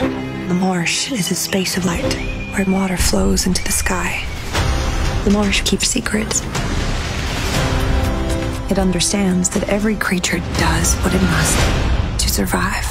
The marsh is a space of light where water flows into the sky. The marsh keeps secrets. It understands that every creature does what it must to survive.